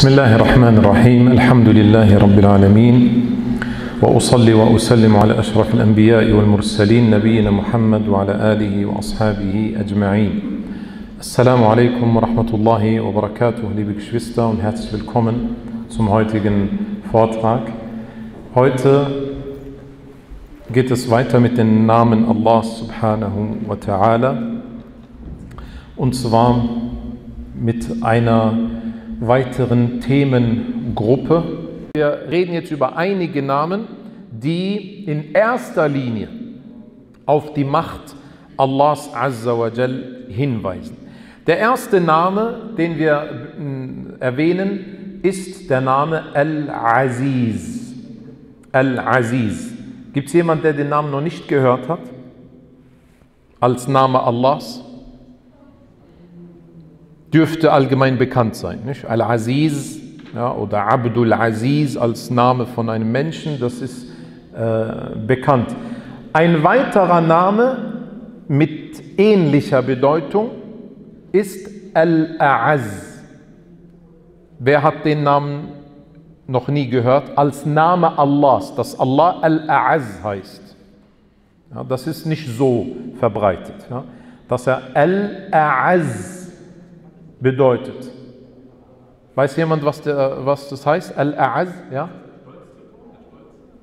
بسم الله الرحمن الرحيم الحمد لله رب العالمين وأصلي وأسلم على أشرف الأنبياء والمرسلين نبينا محمد وعلى آله وأصحابه أجمعين السلام عليكم ورحمة الله وبركاته liebe Geschwister und herzlich willkommen zum heutigen Vortrag. Heute geht es weiter mit den Namen Allah سبحانه وتعالى und zwar mit einer weiteren Themengruppe. Wir reden jetzt über einige Namen, die in erster Linie auf die Macht Allahs Azza wa Jal hinweisen. Der erste Name, den wir erwähnen, ist der Name Al-Aziz. Al-Aziz. Gibt es jemanden, der den Namen noch nicht gehört hat? Als Name Allahs? Dürfte allgemein bekannt sein. Al-Aziz ja, oder Abdul Aziz als Name von einem Menschen, das ist äh, bekannt. Ein weiterer Name mit ähnlicher Bedeutung ist Al-A'az. Wer hat den Namen noch nie gehört? Als Name Allahs, dass Allah Al-A'az heißt. Ja, das ist nicht so verbreitet. Ja, dass er Al-A'az bedeutet. Weiß jemand, was, der, was das heißt? Al-A'az? Ja?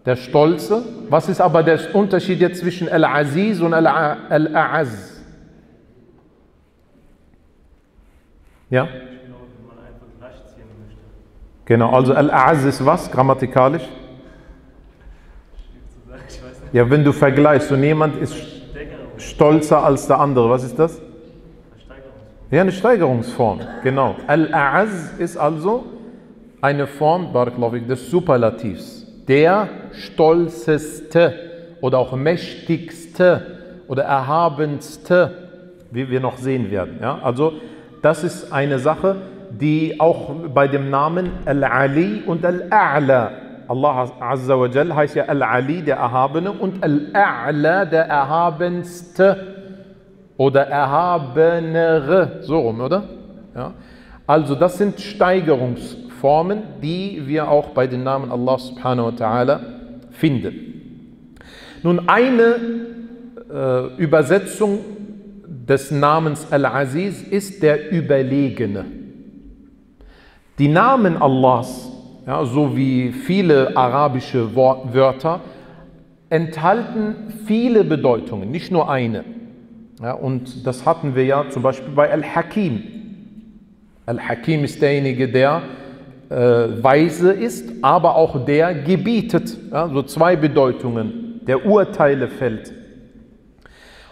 Der Stolze. Was ist aber der Unterschied jetzt zwischen Al-Aziz und Al-A'az? Ja? Genau, also Al-A'az ist was grammatikalisch? Ja, wenn du vergleichst und jemand ist stolzer als der andere, was ist das? Ja, eine Steigerungsform, genau. Al-A'az ist also eine Form des Superlativs. Der stolzeste oder auch mächtigste oder erhabenste, wie wir noch sehen werden. Ja? Also das ist eine Sache, die auch bei dem Namen Al-Ali und Al-A'la, Allah Azza wa Jal heißt ja Al-Ali, der Erhabene, und Al-A'la, der Erhabenste oder Erhabenere, so rum, oder? Ja. Also das sind Steigerungsformen, die wir auch bei den Namen Allah subhanahu wa ta'ala finden. Nun eine äh, Übersetzung des Namens Al-Aziz ist der Überlegene. Die Namen Allahs, ja, so wie viele arabische Wörter, enthalten viele Bedeutungen, nicht nur eine. Ja, und das hatten wir ja zum Beispiel bei Al-Hakim. Al-Hakim ist derjenige, der äh, weise ist, aber auch der gebietet. Ja, so zwei Bedeutungen, der Urteile fällt.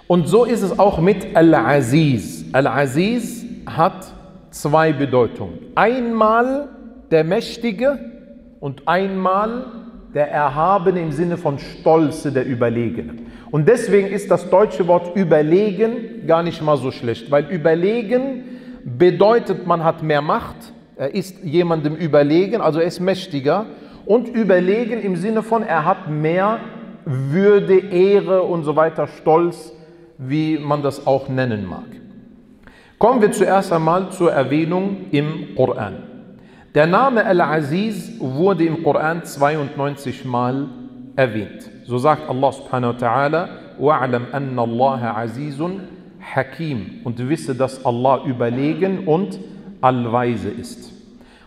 Und so ist es auch mit Al-Aziz. Al-Aziz hat zwei Bedeutungen. Einmal der Mächtige und einmal der Erhabene im Sinne von Stolze, der Überlegene. Und deswegen ist das deutsche Wort überlegen gar nicht mal so schlecht, weil überlegen bedeutet, man hat mehr Macht, er ist jemandem überlegen, also er ist mächtiger. Und überlegen im Sinne von, er hat mehr Würde, Ehre und so weiter, Stolz, wie man das auch nennen mag. Kommen wir zuerst einmal zur Erwähnung im Koran. Der Name Al-Aziz wurde im Koran 92 Mal erwähnt. So sagt Allah subhanahu wa ta'ala, وَعْلَمْ أَنَّ اللَّهَ عَزِيزٌ Hakim und wisse, dass Allah überlegen und allweise ist.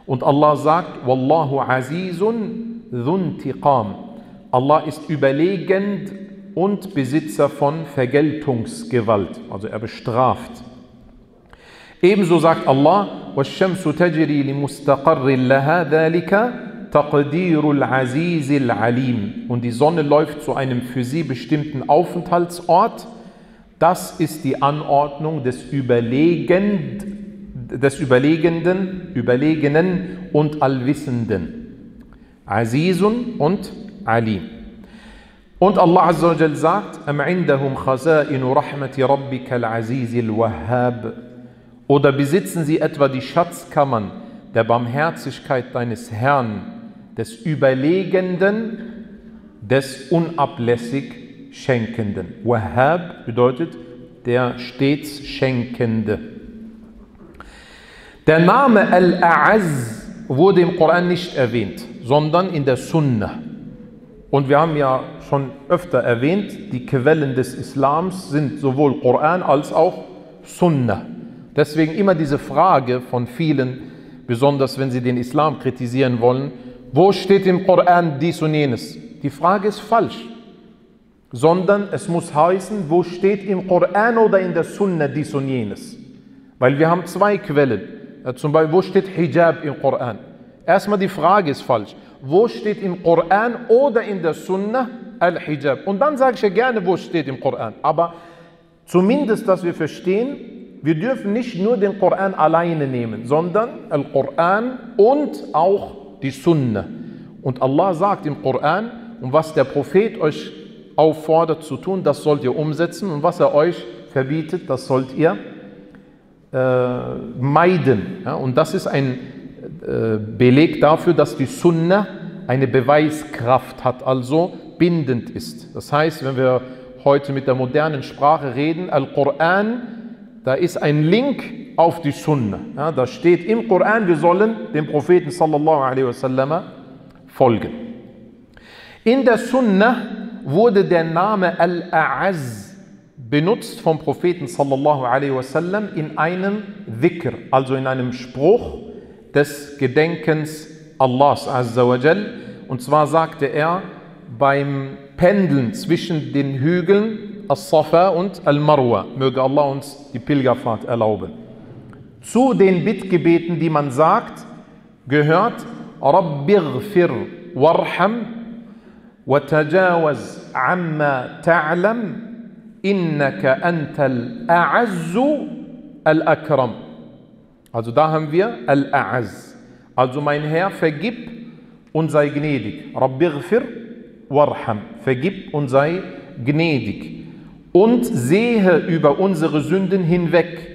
Und Allah sagt, Wallahu azizun dhuntiqam. Allah ist überlegend und Besitzer von Vergeltungsgewalt, also er bestraft. Ebenso sagt Allah, وَالشَّمْسُ تَجْرِي لِمُسْتَقَرٍ لَهَا ذَلِكَ تَقْدِيرُ الْعَزِيزِ الْعَلِيمِ Und die Sonne läuft zu einem für sie bestimmten Aufenthaltsort. Das ist die Anordnung des, Überlegend, des Überlegenden, Überlegenen und Allwissenden. Azizun und Alim. Und Allah Azza wa Jal sagt, Am indahum khaza'inu rahmati rabbika al-azizi al-wahhab. Oder besitzen sie etwa die Schatzkammern der Barmherzigkeit deines Herrn, des Überlegenden, des unablässig Schenkenden. Wahhab bedeutet der stets Schenkende. Der Name Al-A'az wurde im Koran nicht erwähnt, sondern in der Sunna. Und wir haben ja schon öfter erwähnt, die Quellen des Islams sind sowohl Koran als auch Sunna. Deswegen immer diese Frage von vielen, besonders wenn sie den Islam kritisieren wollen, wo steht im Koran dies und jenes? Die Frage ist falsch, sondern es muss heißen, wo steht im Koran oder in der Sunna dies und jenes? Weil wir haben zwei Quellen. Ja, zum Beispiel, wo steht Hijab im Koran? Erstmal die Frage ist falsch. Wo steht im Koran oder in der Sunna Al-Hijab? Und dann sage ich ja gerne, wo steht im Koran. Aber zumindest, dass wir verstehen, wir dürfen nicht nur den Koran alleine nehmen, sondern Al-Koran und auch die Sunna. Und Allah sagt im Koran, und was der Prophet euch auffordert zu tun, das sollt ihr umsetzen. Und was er euch verbietet, das sollt ihr äh, meiden. Ja, und das ist ein äh, Beleg dafür, dass die Sunna eine Beweiskraft hat, also bindend ist. Das heißt, wenn wir heute mit der modernen Sprache reden, Al-Quran, da ist ein Link auf die Sunna. Ja, da steht im Koran, wir sollen dem Propheten sallallahu alaihi wasallam folgen. In der Sunna wurde der Name Al-A'az benutzt vom Propheten sallallahu alaihi wasallam in einem Dhikr, also in einem Spruch des Gedenkens Allahs azza wa jal. Und zwar sagte er beim Pendeln zwischen den Hügeln As-Safa und Al-Marwa, möge Allah uns die Pilgerfahrt erlauben. Zu den Bittgebeten, die man sagt, gehört Rabbighfir warham وتجاوز عما تعلم إنك أنت الأعز الأكرم Also da haben wir Al-A'az. Also mein Herr, vergib und sei gnädig. Rabbighfir warham. Vergib und sei gnädig. Und sehe über unsere Sünden hinweg.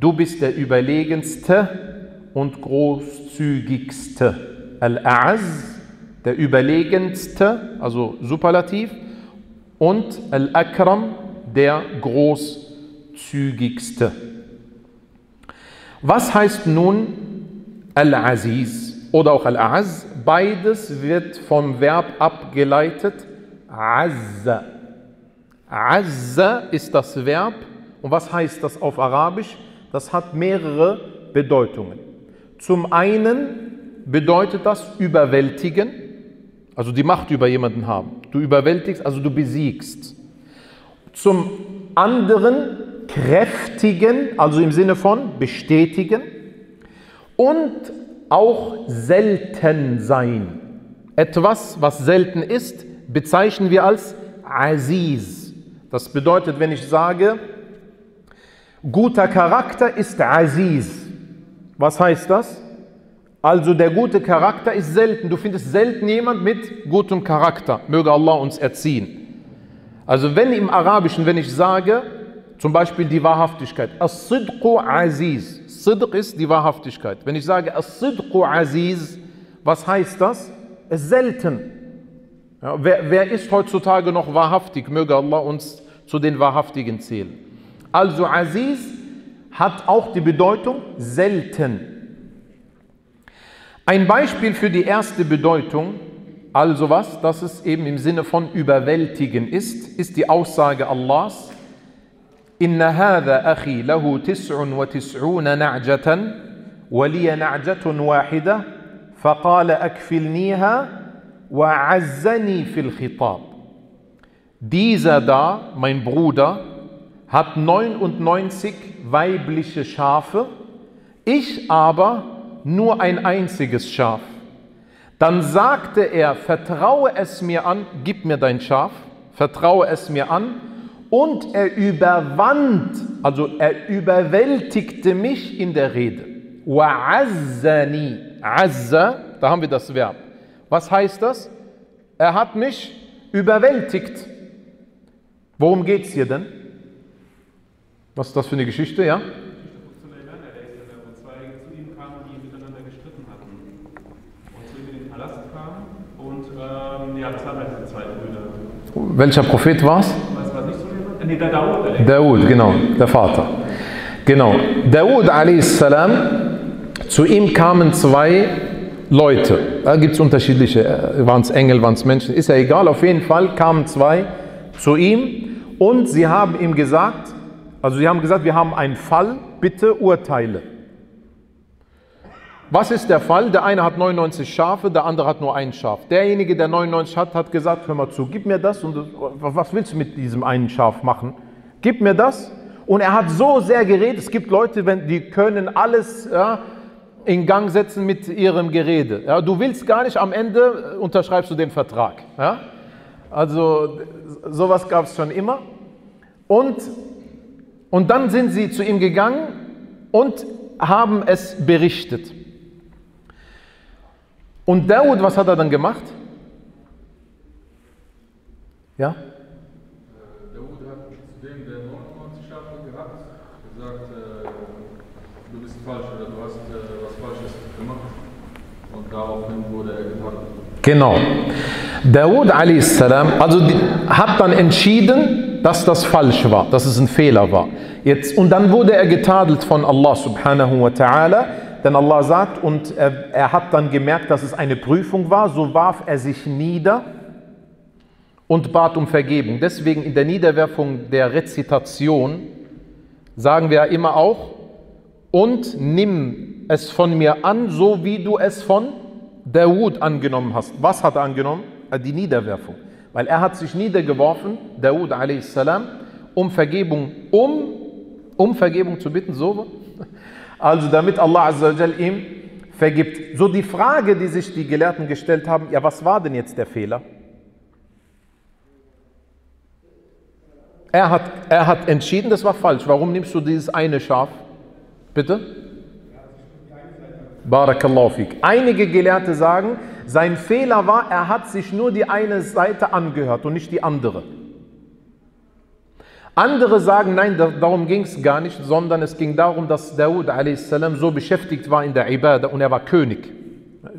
Du bist der überlegenste und großzügigste. Al-A'az, der überlegenste, also Superlativ. Und Al-Akram, der großzügigste. Was heißt nun Al-Aziz oder auch Al-Az? Beides wird vom Verb abgeleitet Azza. Azza ist das Verb und was heißt das auf Arabisch? Das hat mehrere Bedeutungen. Zum einen bedeutet das überwältigen, also die Macht über jemanden haben. Du überwältigst, also du besiegst. Zum anderen kräftigen, also im Sinne von bestätigen und auch selten sein. Etwas, was selten ist, bezeichnen wir als Aziz. Das bedeutet, wenn ich sage, guter Charakter ist Aziz. Was heißt das? Also der gute Charakter ist selten. Du findest selten jemand mit gutem Charakter. Möge Allah uns erziehen. Also wenn im Arabischen, wenn ich sage, zum Beispiel die Wahrhaftigkeit, As-Sidqu Aziz, Sidq ist die Wahrhaftigkeit. Wenn ich sage As-Sidqu Aziz, was heißt das? Es ist selten. Ja, wer, wer ist heutzutage noch wahrhaftig? Möge Allah uns zu den Wahrhaftigen zählen. Also Aziz hat auch die Bedeutung selten. Ein Beispiel für die erste Bedeutung also was, dass es eben im Sinne von überwältigen ist, ist die Aussage Allahs, إن هذا أخي له تسع وتسعون نعجة ولي نعجة واحدة فقال أكفلنيها وعزني في الخطاب Dieser da, mein Bruder, hat 99 weibliche Schafe, ich aber nur ein einziges Schaf. Dann sagte er, vertraue es mir an, gib mir dein Schaf, vertraue es mir an. Und er überwand, also er überwältigte mich in der Rede. Wa'azzani. Azza, da haben wir das Verb. Was heißt das? Er hat mich überwältigt. Worum geht es hier denn? Was ist das für eine Geschichte, ja? Welcher Prophet war es? Nee, der Daud. Daud, genau, der Vater. Genau. Daud a.s. Zu ihm kamen zwei Leute. Da gibt es unterschiedliche, äh, waren es Engel, waren es Menschen, ist ja egal. Auf jeden Fall kamen zwei zu ihm und sie haben ihm gesagt, also sie haben gesagt, wir haben einen Fall, bitte urteile. Was ist der Fall? Der eine hat 99 Schafe, der andere hat nur ein Schaf. Derjenige, der 99 hat, hat gesagt, hör mal zu, gib mir das und was willst du mit diesem einen Schaf machen? Gib mir das. Und er hat so sehr geredet, es gibt Leute, die können alles ja, in Gang setzen mit ihrem Gerede. Ja, du willst gar nicht, am Ende unterschreibst du den Vertrag. Ja? Also sowas gab es schon immer. Und, und dann sind sie zu ihm gegangen und haben es berichtet. Und Daud, was hat er dann gemacht? Ja? Daud hat zu dem, der 99 Schafe gehabt, gesagt, äh, du bist falsch oder du hast äh, was Falsches gemacht. Und daraufhin wurde er getötet. Genau. Daud a.s., also die, hat dann entschieden, dass das falsch war, dass es ein Fehler war. Jetzt, und dann wurde er getadelt von Allah subhanahu wa ta'ala denn Allah sagt, und er, er hat dann gemerkt, dass es eine Prüfung war, so warf er sich nieder und bat um Vergebung. Deswegen in der Niederwerfung der Rezitation sagen wir immer auch, und nimm es von mir an, so wie du es von Dawud angenommen hast. Was hat er angenommen? Äh, die Niederwerfung. Weil er hat sich niedergeworfen, Dawud a.s., um Vergebung, um, um Vergebung zu bitten, so also damit Allah ihm vergibt. So die Frage, die sich die Gelehrten gestellt haben, ja, was war denn jetzt der Fehler? Er hat, er hat entschieden, das war falsch. Warum nimmst du dieses eine Schaf? Bitte? Barakallahu fik. Einige Gelehrte sagen, sein Fehler war, er hat sich nur die eine Seite angehört und nicht die andere. Andere sagen, nein, darum ging es gar nicht, sondern es ging darum, dass Dawud so beschäftigt war in der Ibadah und er war König.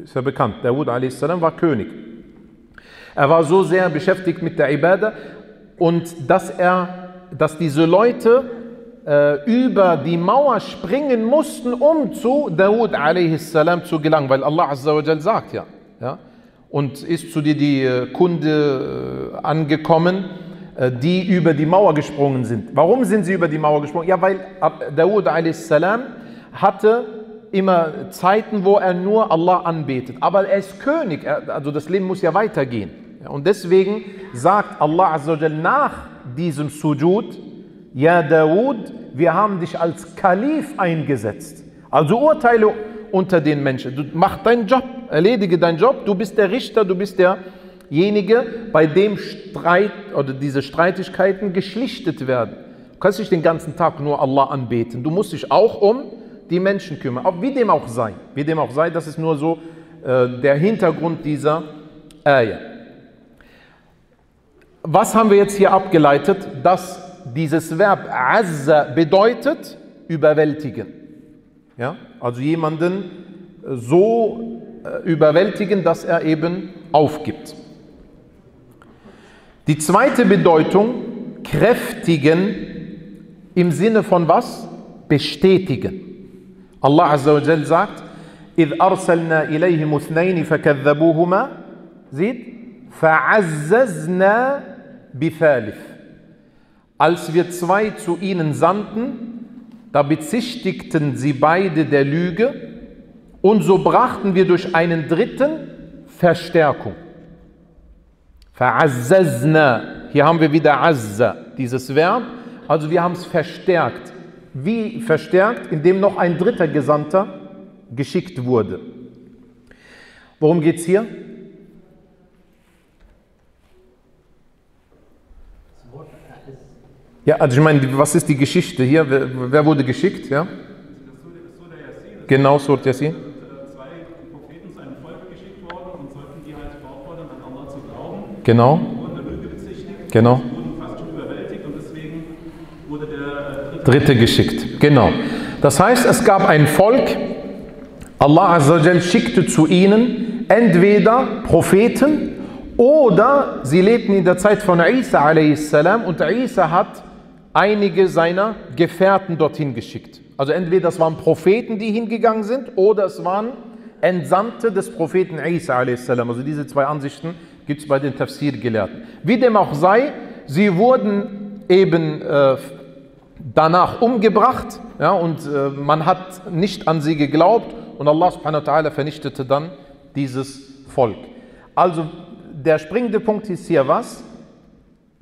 Ist ja bekannt, Dawud war König. Er war so sehr beschäftigt mit der Ibadah und dass er, dass diese Leute äh, über die Mauer springen mussten, um zu Dawud a.s. zu gelangen, weil Allah Azza sagt ja, ja, und ist zu dir die äh, Kunde äh, angekommen, die über die Mauer gesprungen sind. Warum sind sie über die Mauer gesprungen? Ja, weil Dawud a.s. hatte immer Zeiten, wo er nur Allah anbetet. Aber er ist König, also das Leben muss ja weitergehen. Und deswegen sagt Allah nach diesem Sujud, Ja Dawud, wir haben dich als Kalif eingesetzt. Also urteile unter den Menschen. Du mach deinen Job, erledige deinen Job, du bist der Richter, du bist der derjenige, bei dem Streit oder diese Streitigkeiten geschlichtet werden. Du kannst nicht den ganzen Tag nur Allah anbeten. Du musst dich auch um die Menschen kümmern. Wie dem auch sei. Wie dem auch sei, das ist nur so äh, der Hintergrund dieser Ayah. Was haben wir jetzt hier abgeleitet? Dass dieses Verb azza bedeutet überwältigen. Ja? Also jemanden so äh, überwältigen, dass er eben aufgibt. Die zweite Bedeutung, kräftigen im Sinne von was? Bestätigen. Allah Azza wa Jal sagt, إذ أرسلنا إليهم اثنين فكذبوهما سيد فعززنا بثالث als wir zwei zu ihnen sandten, da bezichtigten sie beide der Lüge und so brachten wir durch einen dritten Verstärkung. Fa'azzazna. Hier haben wir wieder azza, dieses Verb. Also wir haben es verstärkt. Wie verstärkt? Indem noch ein dritter Gesandter geschickt wurde. Worum geht es hier? Ja, also ich meine, was ist die Geschichte hier? Wer, wer wurde geschickt? Ja? Genau, Surat Yassin. Genau. Genau. Dritte geschickt. Genau. Das heißt, es gab ein Volk, Allah Azzawajal schickte zu ihnen entweder Propheten oder sie lebten in der Zeit von Isa a.s. und Isa hat einige seiner Gefährten dorthin geschickt. Also entweder es waren Propheten, die hingegangen sind, oder es waren Entsandte des Propheten Isa a.s. Also diese zwei Ansichten gibt es bei den Tafsir-Gelehrten. Wie dem auch sei, sie wurden eben äh, danach umgebracht ja, und äh, man hat nicht an sie geglaubt und Allah subhanahu wa ta'ala vernichtete dann dieses Volk. Also der springende Punkt ist hier was?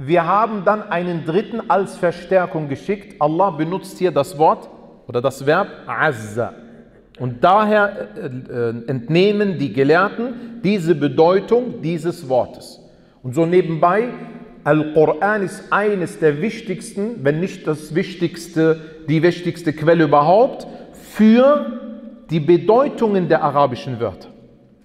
Wir haben dann einen dritten als Verstärkung geschickt. Allah benutzt hier das Wort oder das Verb azza. Und daher äh, äh, entnehmen die Gelehrten diese Bedeutung dieses Wortes. Und so nebenbei, Al-Quran ist eines der wichtigsten, wenn nicht das wichtigste, die wichtigste Quelle überhaupt für die Bedeutungen der arabischen Wörter.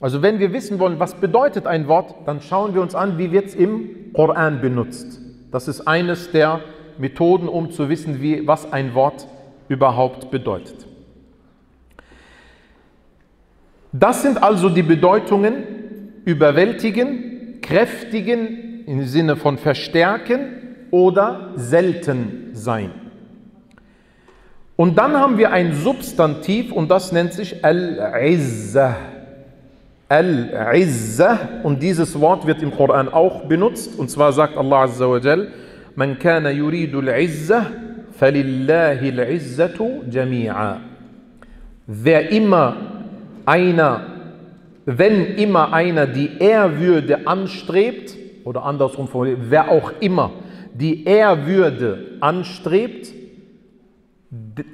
Also wenn wir wissen wollen, was bedeutet ein Wort, dann schauen wir uns an, wie wird es im Koran benutzt. Das ist eines der Methoden, um zu wissen, wie, was ein Wort überhaupt bedeutet. Das sind also die Bedeutungen überwältigen, kräftigen im Sinne von verstärken oder selten sein. Und dann haben wir ein Substantiv und das nennt sich Al-Izzah. Al-Izzah und dieses Wort wird im Koran auch benutzt und zwar sagt Allah Azza wa Jal, Man kana yuridu al-Izzah, falillahi al-Izzatu jami'a. Wer immer einer, wenn immer einer die Ehrwürde anstrebt, oder andersrum formuliert, wer auch immer die Ehrwürde anstrebt,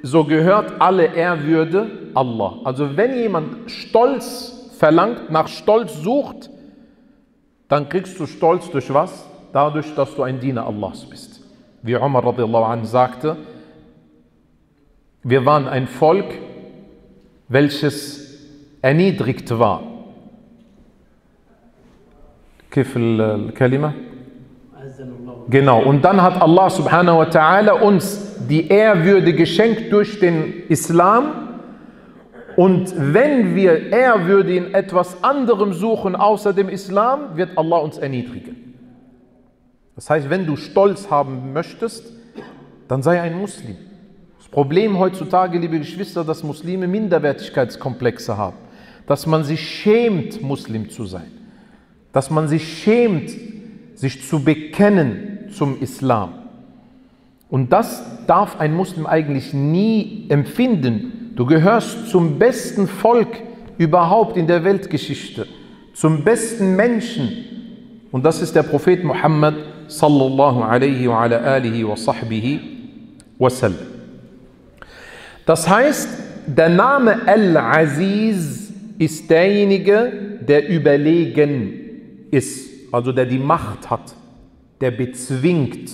so gehört alle Ehrwürde Allah. Also wenn jemand Stolz verlangt, nach Stolz sucht, dann kriegst du Stolz durch was? Dadurch, dass du ein Diener Allahs bist. Wie Umar radiallahu anh sagte, wir waren ein Volk, welches erniedrigt war. Kifl Kalima? Genau, und dann hat Allah subhanahu wa ta'ala uns die Ehrwürde geschenkt durch den Islam. Und wenn wir Ehrwürde in etwas anderem suchen außer dem Islam, wird Allah uns erniedrigen. Das heißt, wenn du Stolz haben möchtest, dann sei ein Muslim. Das Problem heutzutage, liebe Geschwister, dass Muslime Minderwertigkeitskomplexe haben. Dass man sich schämt, Muslim zu sein. Dass man sich schämt, sich zu bekennen zum Islam. Und das darf ein Muslim eigentlich nie empfinden. Du gehörst zum besten Volk überhaupt in der Weltgeschichte, zum besten Menschen. Und das ist der Prophet Muhammad sallallahu alaihi wa ala alihi wa sahbihi wasallam. Das heißt, der Name Al-Aziz ist derjenige, der überlegen ist also der die Macht hat, der bezwingt,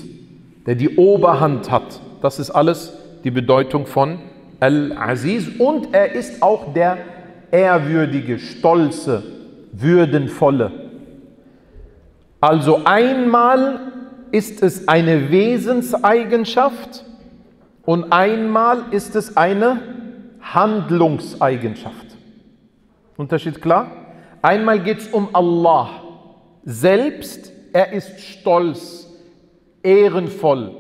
der die Oberhand hat. Das ist alles die Bedeutung von Al-Aziz und er ist auch der ehrwürdige, stolze, würdenvolle. Also einmal ist es eine Wesenseigenschaft und einmal ist es eine Handlungseigenschaft. Unterschied klar? Einmal geht es um Allah selbst, er ist stolz, ehrenvoll,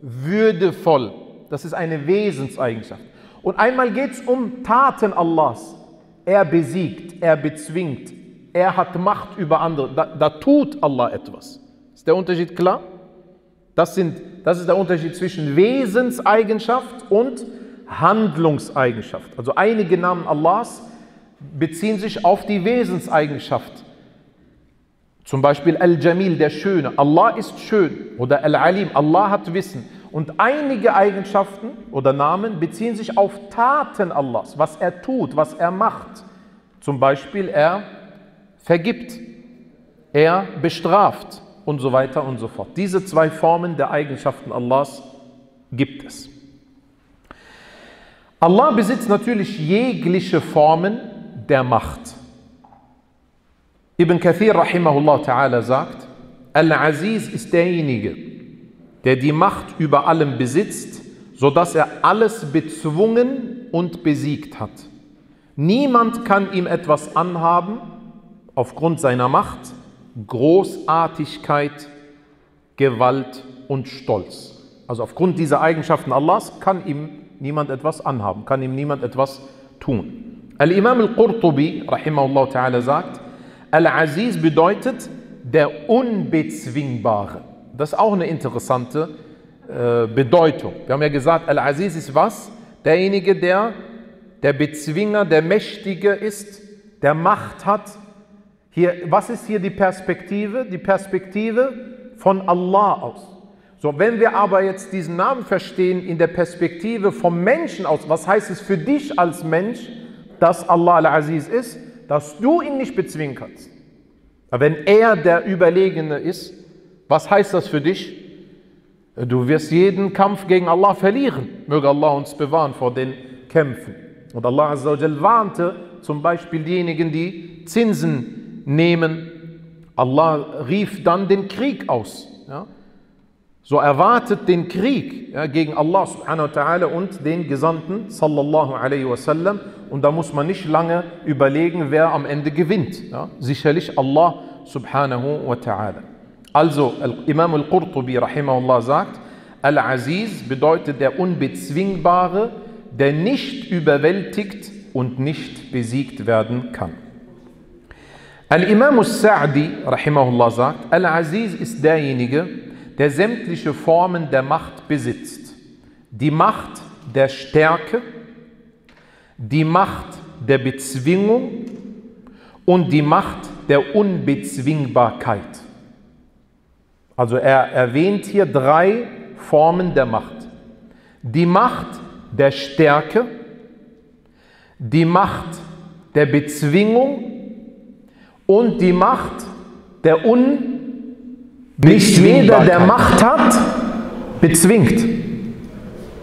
würdevoll. Das ist eine Wesenseigenschaft. Und einmal geht es um Taten Allahs. Er besiegt, er bezwingt, er hat Macht über andere. Da, da tut Allah etwas. Ist der Unterschied klar? Das, sind, das ist der Unterschied zwischen Wesenseigenschaft und Handlungseigenschaft. Also einige Namen Allahs beziehen sich auf die Wesenseigenschaft. Zum Beispiel Al-Jamil, der Schöne. Allah ist schön. Oder Al-Alim, Allah hat Wissen. Und einige Eigenschaften oder Namen beziehen sich auf Taten Allahs, was er tut, was er macht. Zum Beispiel, er vergibt, er bestraft und so weiter und so fort. Diese zwei Formen der Eigenschaften Allahs gibt es. Allah besitzt natürlich jegliche Formen der Macht. Ibn Kathir rahimahullah ta'ala sagt, Al-Aziz ist derjenige, der die Macht über allem besitzt, sodass er alles bezwungen und besiegt hat. Niemand kann ihm etwas anhaben aufgrund seiner Macht, Großartigkeit, Gewalt und Stolz. Also aufgrund dieser Eigenschaften Allahs kann ihm niemand etwas anhaben, kann ihm niemand etwas tun. Al-Imam al-Qurtubi, rahimahullah ta'ala, sagt, Al-Aziz bedeutet der Unbezwingbare. Das ist auch eine interessante äh, Bedeutung. Wir haben ja gesagt, Al-Aziz ist was? Derjenige, der der Bezwinger, der Mächtige ist, der Macht hat. Hier, was ist hier die Perspektive? Die Perspektive von Allah aus. So, wenn wir aber jetzt diesen Namen verstehen in der Perspektive vom Menschen aus, was heißt es für dich als Mensch, dass Allah Al-Aziz ist, dass du ihn nicht bezwingen kannst. Wenn er der Überlegene ist, was heißt das für dich? Du wirst jeden Kampf gegen Allah verlieren. Möge Allah uns bewahren vor den Kämpfen. Und Allah warnte zum Beispiel diejenigen, die Zinsen nehmen. Allah rief dann den Krieg aus. Ja? So erwartet den Krieg ja, gegen Allah subhanahu wa und den Gesandten sallallahu alaihi wasallam. Und da muss man nicht lange überlegen, wer am Ende gewinnt. Ja? Sicherlich Allah subhanahu wa ta'ala. Also Imam al-Qurtubi rahimahullah sagt, Al-Aziz bedeutet der Unbezwingbare, der nicht überwältigt und nicht besiegt werden kann. Al-Imam al-Sa'di rahimahullah sagt, Al-Aziz ist derjenige, der sämtliche Formen der Macht besitzt. Die Macht der Stärke, die Macht der Bezwingung und die Macht der Unbezwingbarkeit. Also er erwähnt hier drei Formen der Macht. Die Macht der Stärke, die Macht der Bezwingung und die Macht der Un nicht jeder, der Macht hat, bezwingt.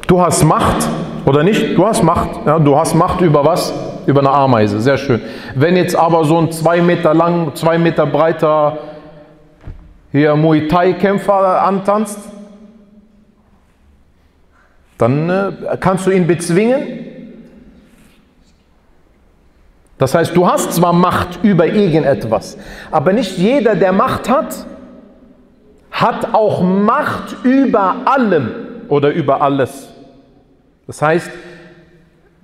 Du hast Macht oder nicht? Du hast Macht. Ja, du hast Macht über was? Über eine Ameise. Sehr schön. Wenn jetzt aber so ein zwei Meter lang, zwei Meter breiter hier Muay Thai-Kämpfer antanzt, dann äh, kannst du ihn bezwingen. Das heißt, du hast zwar Macht über irgendetwas, aber nicht jeder, der Macht hat, hat auch Macht über allem oder über alles. Das heißt,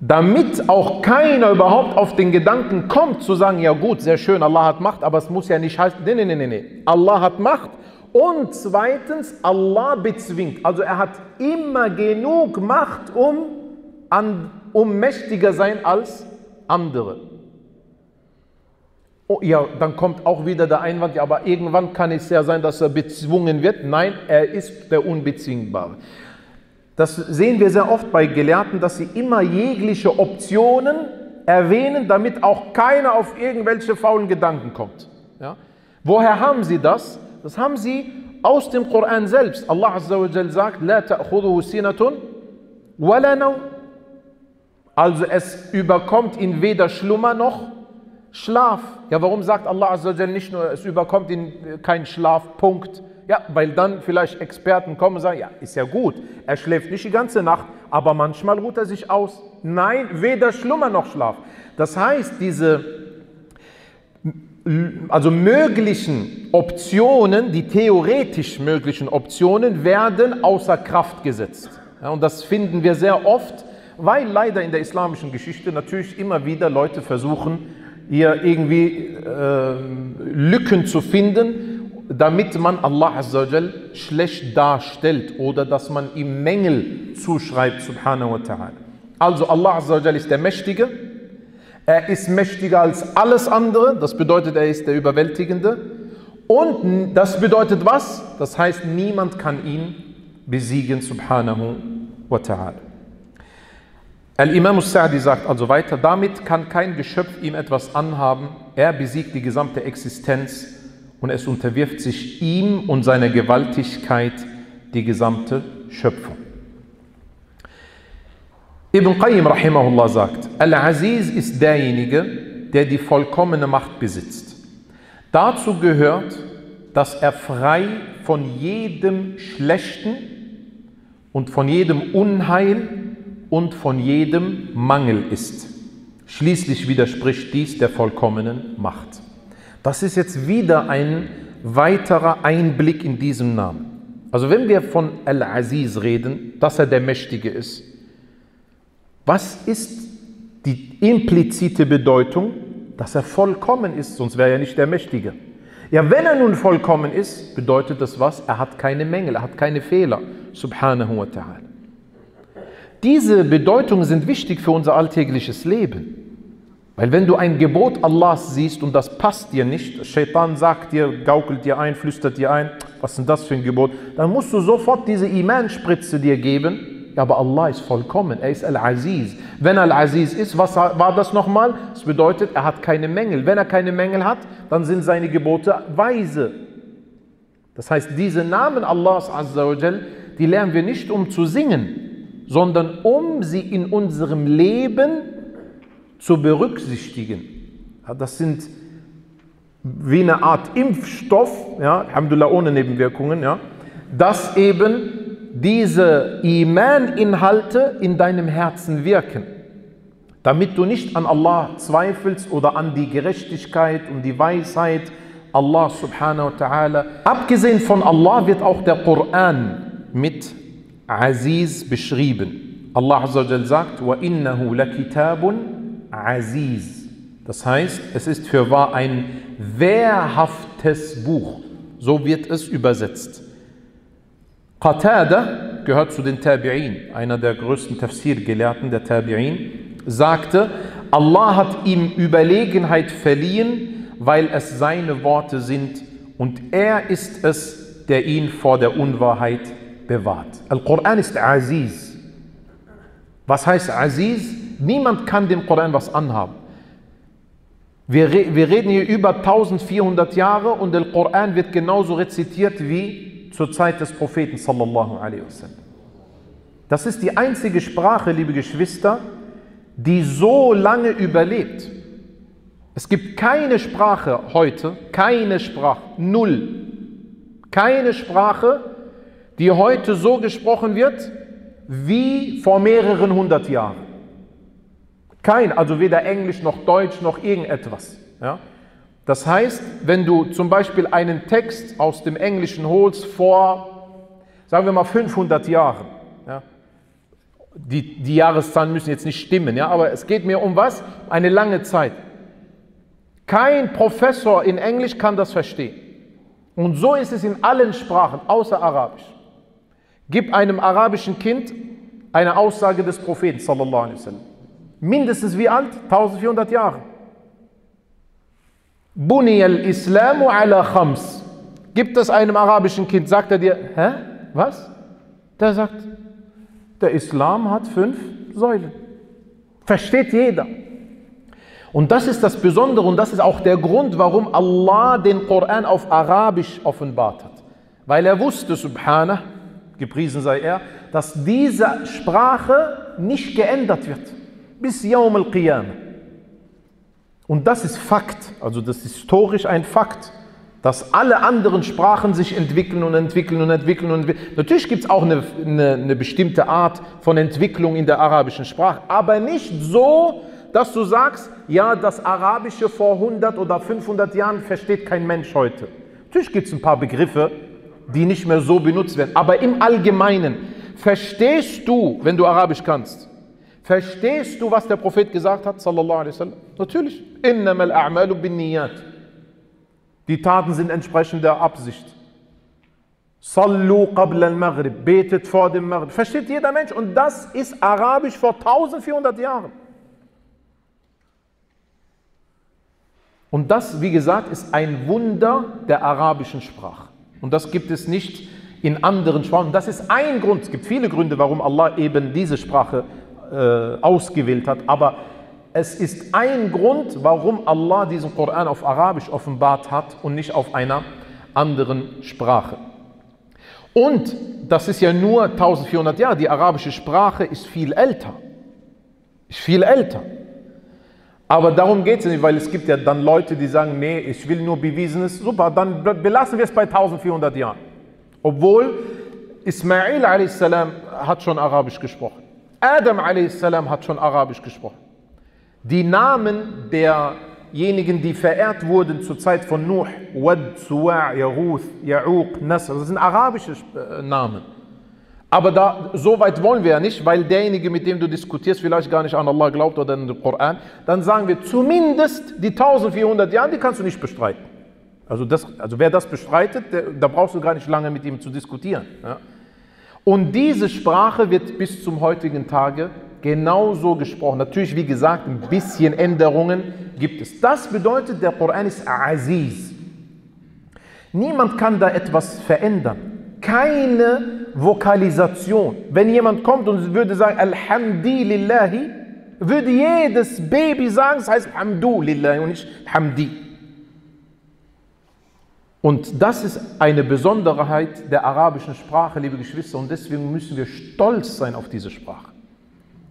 damit auch keiner überhaupt auf den Gedanken kommt zu sagen, ja gut, sehr schön, Allah hat Macht, aber es muss ja nicht heißen, nee, nee, nee, nee. Allah hat Macht und zweitens, Allah bezwingt. Also er hat immer genug Macht, um, an, um mächtiger sein als andere. Oh, ja, dann kommt auch wieder der Einwand, ja, aber irgendwann kann es ja sein, dass er bezwungen wird. Nein, er ist der Unbezwingbare. Das sehen wir sehr oft bei Gelehrten, dass sie immer jegliche Optionen erwähnen, damit auch keiner auf irgendwelche faulen Gedanken kommt. Ja? Woher haben sie das? Das haben sie aus dem Koran selbst. Allah Azza wa Jal sagt, La ta'khuduhu sinatun wala Also es überkommt ihn weder Schlummer noch Schlaf. Ja, warum sagt Allah Azza wa Jal nicht nur, es überkommt ihn kein Schlaf, Punkt. Ja, weil dann vielleicht Experten kommen und sagen, ja, ist ja gut, er schläft nicht die ganze Nacht, aber manchmal ruht er sich aus. Nein, weder Schlummer noch Schlaf. Das heißt, diese also möglichen Optionen, die theoretisch möglichen Optionen werden außer Kraft gesetzt. Ja, und das finden wir sehr oft, weil leider in der islamischen Geschichte natürlich immer wieder Leute versuchen, hier irgendwie äh, Lücken zu finden, damit man Allah Azzawajal schlecht darstellt oder dass man ihm Mängel zuschreibt, subhanahu wa ta'ala. Also Allah Azzawajal ist der Mächtige, er ist mächtiger als alles andere, das bedeutet, er ist der Überwältigende. Und das bedeutet was? Das heißt, niemand kann ihn besiegen, subhanahu wa ta'ala. Al-Imam al-Sa'di sagt also weiter, damit kann kein Geschöpf ihm etwas anhaben, er besiegt die gesamte Existenz und es unterwirft sich ihm und seiner Gewaltigkeit die gesamte Schöpfung. Ibn Qayyim rahimahullah sagt, Al-Aziz ist derjenige, der die vollkommene Macht besitzt. Dazu gehört, dass er frei von jedem Schlechten und von jedem Unheil und von jedem Mangel ist. Schließlich widerspricht dies der vollkommenen Macht. Das ist jetzt wieder ein weiterer Einblick in diesem Namen. Also wenn wir von Al-Aziz reden, dass er der Mächtige ist, was ist die implizite Bedeutung, dass er vollkommen ist, sonst wäre er nicht der Mächtige. Ja, wenn er nun vollkommen ist, bedeutet das was? Er hat keine Mängel, er hat keine Fehler. Subhanahu wa ta'ala. Diese Bedeutungen sind wichtig für unser alltägliches Leben. Weil wenn du ein Gebot Allahs siehst und das passt dir nicht, Shaitan sagt dir, gaukelt dir ein, flüstert dir ein, was ist denn das für ein Gebot, dann musst du sofort diese Iman-Spritze dir geben. Ja, aber Allah ist vollkommen, er ist Al-Aziz. Wenn Al-Aziz ist, was war das nochmal? Das bedeutet, er hat keine Mängel. Wenn er keine Mängel hat, dann sind seine Gebote weise. Das heißt, diese Namen Allahs Azza wa Jal, die lernen wir nicht um zu singen, sondern um sie in unserem Leben zu berücksichtigen. Ja, das sind wie eine Art Impfstoff, ja, Alhamdulillah ohne Nebenwirkungen, ja, dass eben diese Iman-Inhalte in deinem Herzen wirken, damit du nicht an Allah zweifelst oder an die Gerechtigkeit und die Weisheit Allah subhanahu wa ta'ala. Abgesehen von Allah wird auch der Koran mit Aziz beschrieben. Allah Azza wa sagt, وَإِنَّهُ لَكِتَابٌ Aziz. Das heißt, es ist für wahr ein wehrhaftes Buch. So wird es übersetzt. Qatada gehört zu den Tabi'in, einer der größten Tafsir-Gelehrten der Tabi'in, sagte, Allah hat ihm Überlegenheit verliehen, weil es seine Worte sind und er ist es, der ihn vor der Unwahrheit bewahrt. Al-Quran ist Aziz. Was heißt Aziz? Niemand kann dem Koran was anhaben. Wir, wir reden hier über 1400 Jahre und der Koran wird genauso rezitiert wie zur Zeit des Propheten. Das ist die einzige Sprache, liebe Geschwister, die so lange überlebt. Es gibt keine Sprache heute, keine Sprache, null, keine Sprache, die heute so gesprochen wird wie vor mehreren hundert Jahren. Kein, also weder Englisch noch Deutsch noch irgendetwas. Ja? Das heißt, wenn du zum Beispiel einen Text aus dem Englischen holst vor, sagen wir mal, 500 Jahren, ja? die, die Jahreszahlen müssen jetzt nicht stimmen, ja? aber es geht mir um was? Eine lange Zeit. Kein Professor in Englisch kann das verstehen. Und so ist es in allen Sprachen, außer Arabisch. Gib einem arabischen Kind eine Aussage des Propheten, sallallahu alaihi wasallam. Mindestens wie alt? 1400 Jahre. Buni al-Islamu ala khams. Gibt es einem arabischen Kind, sagt er dir, hä? Was? Der sagt, der Islam hat fünf Säulen. Versteht jeder. Und das ist das Besondere und das ist auch der Grund, warum Allah den Koran auf Arabisch offenbart hat. Weil er wusste, subhanah, gepriesen sei er, dass diese Sprache nicht geändert wird bis Yawm al-Qiyamah. Und das ist Fakt, also das ist historisch ein Fakt, dass alle anderen Sprachen sich entwickeln und entwickeln und entwickeln und entwickeln. Natürlich gibt es auch eine, eine, eine bestimmte Art von Entwicklung in der arabischen Sprache, aber nicht so, dass du sagst, ja, das Arabische vor 100 oder 500 Jahren versteht kein Mensch heute. Natürlich gibt es ein paar Begriffe, die nicht mehr so benutzt werden, aber im Allgemeinen verstehst du, wenn du Arabisch kannst, Verstehst du, was der Prophet gesagt hat, sallallahu alaihi wasallam? Natürlich. Die Taten sind entsprechend der Absicht. Betet vor dem Maghrib. Versteht jeder Mensch. Und das ist Arabisch vor 1400 Jahren. Und das, wie gesagt, ist ein Wunder der arabischen Sprache. Und das gibt es nicht in anderen Sprachen. Das ist ein Grund. Es gibt viele Gründe, warum Allah eben diese Sprache äh, ausgewählt hat. Aber es ist ein Grund, warum Allah diesen Koran auf Arabisch offenbart hat und nicht auf einer anderen Sprache. Und das ist ja nur 1400 Jahre. Die arabische Sprache ist viel älter. Ist viel älter. Aber darum geht es nicht, weil es gibt ja dann Leute, die sagen, nee, ich will nur Bewiesenes. Super, dann belassen wir es bei 1400 Jahren. Obwohl Ismail a.s. hat schon Arabisch gesprochen. Adam a.s. hat schon Arabisch gesprochen. Die Namen derjenigen, die verehrt wurden zur Zeit von Nuh, Wad, Suwa', Yaruth, Ya'uq, Nasr, das sind arabische äh, Namen. Aber da, so weit wollen wir ja nicht, weil derjenige, mit dem du diskutierst, vielleicht gar nicht an Allah glaubt oder an den Koran. Dann sagen wir, zumindest die 1400 Jahre, die kannst du nicht bestreiten. Also, das, also wer das bestreitet, der, da brauchst du gar nicht lange mit ihm zu diskutieren. Ja. Und diese Sprache wird bis zum heutigen Tage genauso gesprochen. Natürlich, wie gesagt, ein bisschen Änderungen gibt es. Das bedeutet, der Koran ist Aziz. Niemand kann da etwas verändern. Keine Vokalisation. Wenn jemand kommt und würde sagen, Alhamdulillahi, würde jedes Baby sagen, es heißt Hamdulillahi und nicht Hamdi. Und das ist eine Besonderheit der arabischen Sprache, liebe Geschwister, und deswegen müssen wir stolz sein auf diese Sprache.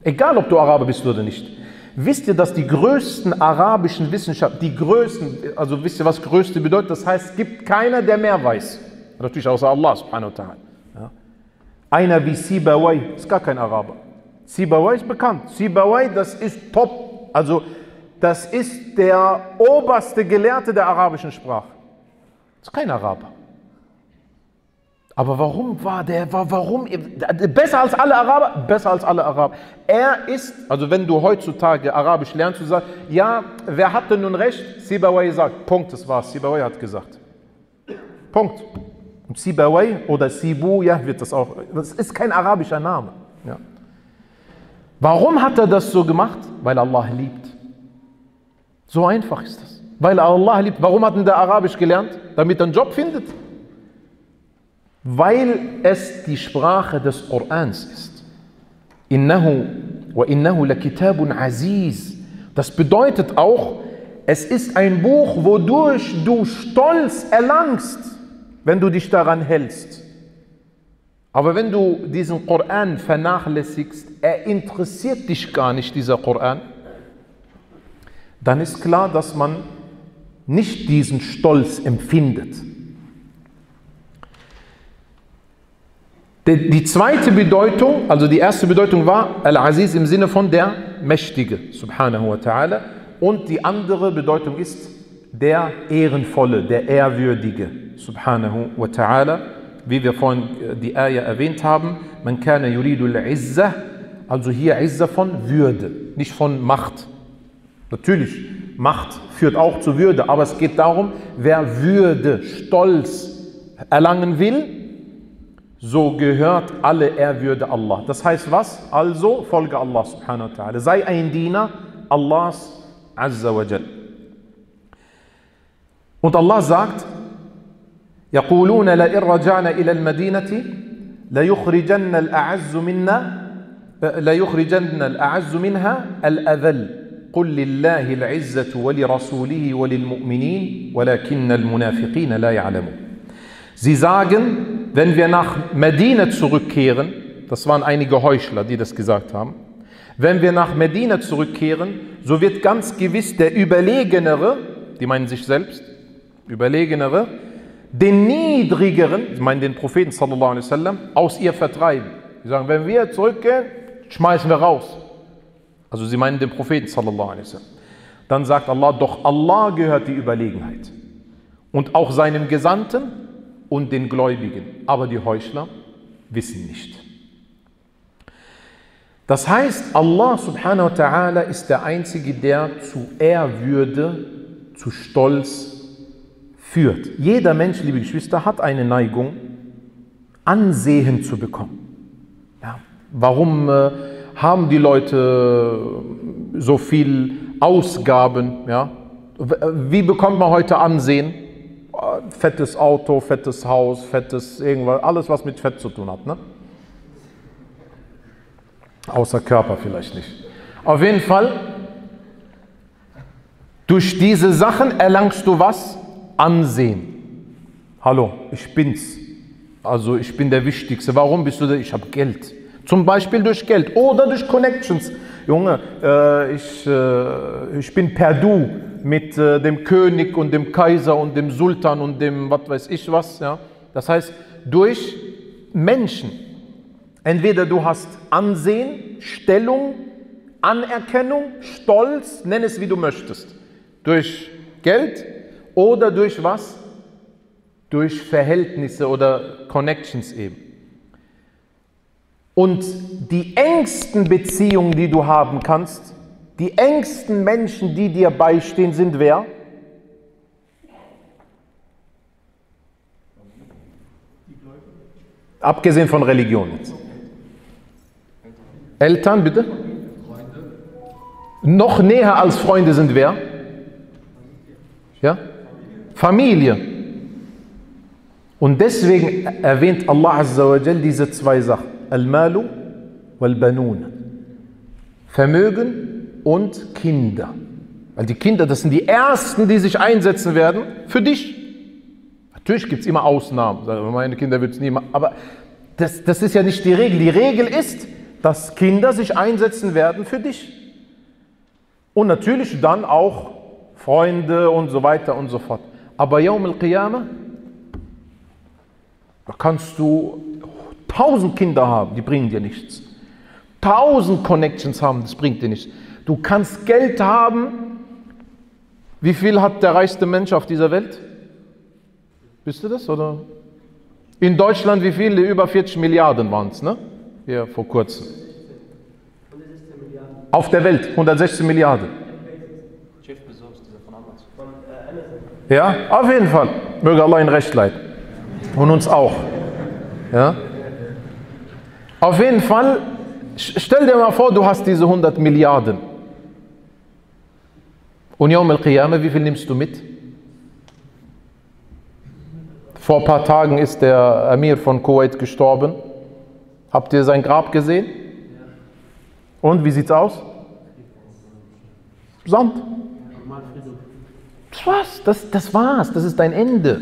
Egal, ob du Araber bist oder nicht. Wisst ihr, dass die größten arabischen Wissenschaftler, die größten, also wisst ihr, was größte bedeutet? Das heißt, es gibt keiner, der mehr weiß. Natürlich außer Allah subhanahu wa ta'ala. Ja. Einer wie Sibawai ist gar kein Araber. Sibawai ist bekannt. Sibawai, das ist top. Also, das ist der oberste Gelehrte der arabischen Sprache. Ist kein Araber. Aber warum war der, warum, besser als alle Araber? Besser als alle Araber. Er ist, also wenn du heutzutage Arabisch lernst, du sagst, ja, wer hatte nun recht? Sibawai sagt, Punkt, das war's. Sibawai hat gesagt. Punkt. Und Sibawai oder Sibu, ja, wird das auch, das ist kein arabischer Name. Ja. Warum hat er das so gemacht? Weil Allah liebt. So einfach ist das. Weil Allah liebt. Warum hat denn der Arabisch gelernt? Damit er einen Job findet weil es die Sprache des Korans ist. Innahu wa innahu lakitabun aziz. Das bedeutet auch, es ist ein Buch, wodurch du Stolz erlangst, wenn du dich daran hältst. Aber wenn du diesen Koran vernachlässigst, er interessiert dich gar nicht, dieser Koran, dann ist klar, dass man nicht diesen Stolz empfindet. Die zweite Bedeutung, also die erste Bedeutung war Al-Aziz im Sinne von der Mächtige, subhanahu wa ta'ala. Und die andere Bedeutung ist der Ehrenvolle, der Ehrwürdige, subhanahu wa ta'ala. Wie wir vorhin äh, die Ayah erwähnt haben, man kana yuridul izzah, also hier Izzah von Würde, nicht von Macht. Natürlich, Macht führt auch zu Würde, aber es geht darum, wer Würde, Stolz erlangen will, so gehört alle Ehrwürde Allah. Das heißt was? Also folge Allah subhanahu wa ta'ala. Sei ein Diener Allahs azza wa jal. Und Allah sagt, يقولون لئن رجعنا إلى المدينة ليخرجن الأعز منا ليخرجن الأعز منها الأذل قل لله العزة ولرسوله وللمؤمنين ولكن المنافقين لا يعلمون Sie sagen, wenn wir nach Medina zurückkehren, das waren einige Heuchler, die das gesagt haben, wenn wir nach Medina zurückkehren, so wird ganz gewiss der Überlegenere, die meinen sich selbst, Überlegenere, den Niedrigeren, ich meine den Propheten sallallahu alaihi wasallam, aus ihr vertreiben. Sie sagen, wenn wir zurückgehen, schmeißen wir raus. Also sie meinen den Propheten sallallahu alaihi wasallam. Dann sagt Allah, doch Allah gehört die Überlegenheit. Und auch seinem Gesandten und den Gläubigen, aber die Heuchler wissen nicht. Das heißt, Allah subhanahu wa ta'ala ist der Einzige, der zu Ehrwürde, zu Stolz führt. Jeder Mensch, liebe Geschwister, hat eine Neigung, Ansehen zu bekommen. Ja, warum äh, haben die Leute so viel Ausgaben? Ja? Wie bekommt man heute Ansehen? fettes Auto, fettes Haus, fettes irgendwas, alles was mit Fett zu tun hat. Ne? Außer Körper vielleicht nicht. Auf jeden Fall, durch diese Sachen erlangst du was? Ansehen. Hallo, ich bin's. Also ich bin der Wichtigste. Warum bist du da? Ich habe Geld. Zum Beispiel durch Geld oder durch Connections. Junge, äh, ich, äh, ich bin per Du mit äh, dem König und dem Kaiser und dem Sultan und dem was weiß ich was. Ja? Das heißt, durch Menschen. Entweder du hast Ansehen, Stellung, Anerkennung, Stolz, nenn es wie du möchtest. Durch Geld oder durch was? Durch Verhältnisse oder Connections eben. Und die engsten Beziehungen, die du haben kannst, die engsten Menschen, die dir beistehen, sind wer? Abgesehen von Religion jetzt. Eltern, bitte? Noch näher als Freunde sind wer? Ja? Familie. Und deswegen erwähnt Allah diese zwei Sachen. Al-Malu wal-Banun. Vermögen und Kinder. Weil die Kinder, das sind die Ersten, die sich einsetzen werden für dich. Natürlich gibt es immer Ausnahmen. Meine Kinder wird es nie machen. Aber das, das ist ja nicht die Regel. Die Regel ist, dass Kinder sich einsetzen werden für dich. Und natürlich dann auch Freunde und so weiter und so fort. Aber Yawm al-Qiyamah, da kannst du tausend Kinder haben, die bringen dir nichts. Tausend Connections haben, das bringt dir nichts. Du kannst Geld haben. Wie viel hat der reichste Mensch auf dieser Welt? Wisst ihr das? Oder? In Deutschland, wie viele? Über 40 Milliarden waren es, ne? Hier vor kurzem. Auf der Welt 116 Milliarden. Jeff Bezos, dieser von Amazon. Ja, auf jeden Fall. Möge Allah ihn recht leiten. Und uns auch. Ja? Auf jeden Fall, stell dir mal vor, du hast diese 100 Milliarden. Und Yawm al-Qiyamah, wie viel nimmst du mit? Vor ein paar Tagen ist der Emir von Kuwait gestorben. Habt ihr sein Grab gesehen? Und wie sieht's aus? Sand. War's, das, das war's, das ist dein Ende.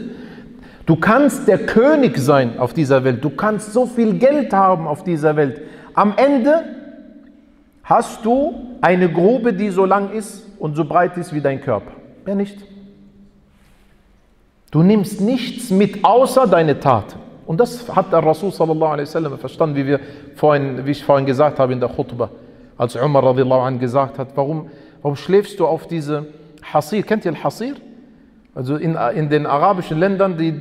Du kannst der König sein auf dieser Welt, du kannst so viel Geld haben auf dieser Welt. Am Ende hast du eine Grube, die so lang ist und so breit ist wie dein Körper. Mehr nicht. Du nimmst nichts mit außer deine Taten. Und das hat der Rasul sallallahu alaihi wasallam verstanden, wie, wir vorhin, wie ich vorhin gesagt habe in der Khutbah, als Umar radiallahu anh gesagt hat, warum, warum schläfst du auf diese Hasir? Kennt ihr Al-Hasir? Also in, in den arabischen Ländern, die,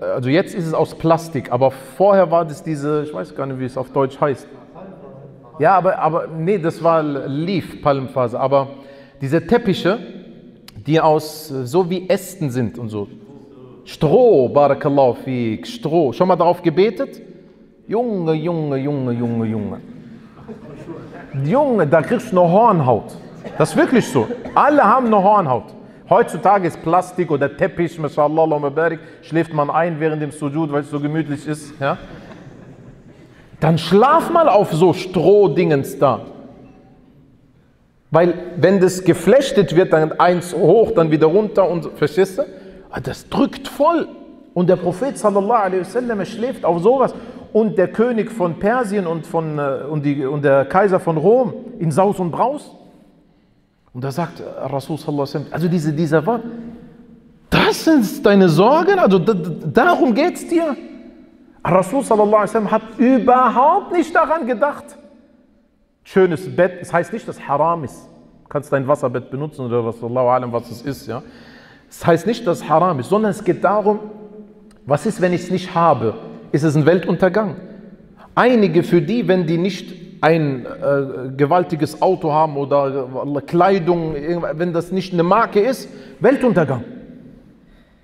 also jetzt ist es aus Plastik, aber vorher war das diese, ich weiß gar nicht, wie es auf Deutsch heißt. Ja, aber, aber nee, das war Leaf, Palmfaser, aber diese Teppiche, die aus, so wie Ästen sind und so. Stroh, Barakallahu fik, Stroh. Schon mal darauf gebetet? Junge, Junge, Junge, Junge, Junge. Junge, da kriegst du eine Hornhaut. Das ist wirklich so. Alle haben eine Hornhaut. Heutzutage ist Plastik oder Teppich, mashallah, schläft man ein während dem Sujud, weil es so gemütlich ist. Ja? Dann schlaf mal auf so Strohdingens da. Weil wenn das geflechtet wird, dann eins hoch, dann wieder runter und verstehst du? Das drückt voll. Und der Prophet sallallahu alaihi wasallam schläft auf sowas. Und der König von Persien und, von, und, die, und der Kaiser von Rom in Saus und Braus. Und da sagt Rasul sallallahu alaihi also diese, dieser Wort, das sind deine Sorgen, also darum geht es dir. Rasul sallallahu alaihi hat überhaupt nicht daran gedacht. Schönes Bett, das heißt nicht, dass Haram ist. Du kannst dein Wasserbett benutzen oder was, Allahu alam, was es ist, ja. Das heißt nicht, dass es haram ist, sondern es geht darum, was ist, wenn ich es nicht habe? Ist es ein Weltuntergang? Einige für die, wenn die nicht ein äh, gewaltiges Auto haben oder äh, Kleidung, wenn das nicht eine Marke ist, Weltuntergang.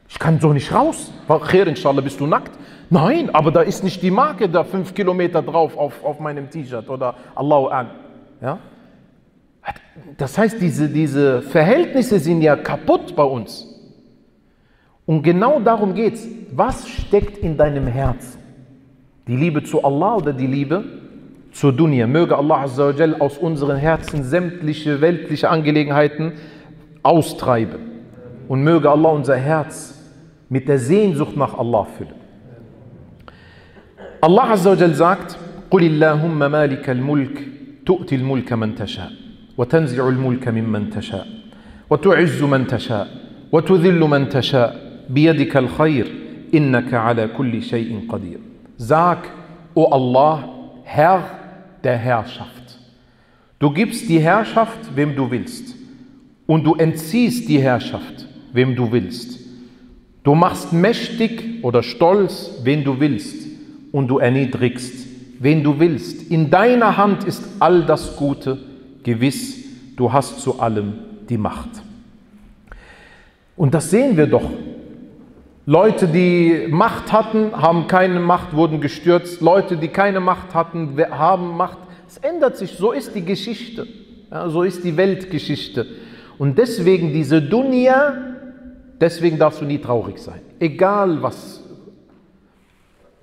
Ich kann so nicht raus. Khair, inshallah, bist du nackt? Nein, aber da ist nicht die Marke da fünf Kilometer drauf auf, auf meinem T-Shirt oder Allahu an. Ja? Das heißt, diese, diese Verhältnisse sind ja kaputt bei uns. Und genau darum geht es. Was steckt in deinem Herzen? Die Liebe zu Allah oder die Liebe zur Dunya? Möge Allah Azza wa Jal aus unseren Herzen sämtliche weltliche Angelegenheiten austreiben. Und möge Allah unser Herz mit der Sehnsucht nach Allah füllen. Allah Azza wa Jal sagt, قل اللهم مالك الملك تؤتي الملك من تشاء وتنزع الملك ممن تشاء وتعز من تشاء وتذل من تشاء بيدك الخير إنك على كل شيء قدير Sag, O Allah, Herr der Herrschaft. Du gibst die Herrschaft, wem du willst. Und du entziehst die Herrschaft, wem du willst. Du machst mächtig oder stolz, wen du willst. Und du erniedrigst, wen du willst. In deiner Hand ist all das Gute. Gewiss, du hast zu allem die Macht. Und das sehen wir doch. Leute, die Macht hatten, haben keine Macht, wurden gestürzt. Leute, die keine Macht hatten, haben Macht. Es ändert sich, so ist die Geschichte. Ja, so ist die Weltgeschichte. Und deswegen diese Dunya, deswegen darfst du nie traurig sein. Egal was.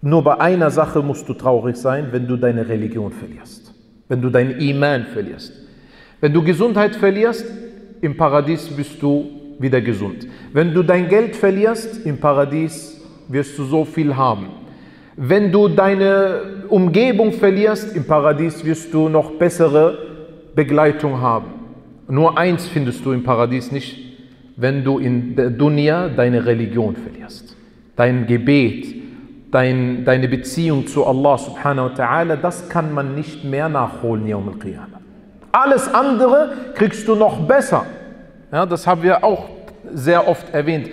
Nur bei einer Sache musst du traurig sein, wenn du deine Religion verlierst. Wenn du dein Iman verlierst. Wenn du Gesundheit verlierst, im Paradies bist du wieder gesund. Wenn du dein Geld verlierst, im Paradies wirst du so viel haben. Wenn du deine Umgebung verlierst, im Paradies wirst du noch bessere Begleitung haben. Nur eins findest du im Paradies nicht, wenn du in der Dunya deine Religion verlierst. Dein Gebet, dein, deine Beziehung zu Allah subhanahu wa ta'ala, das kann man nicht mehr nachholen, Yawm al-Qiyamah. Alles andere kriegst du noch besser. Ja, das haben wir auch sehr oft erwähnt.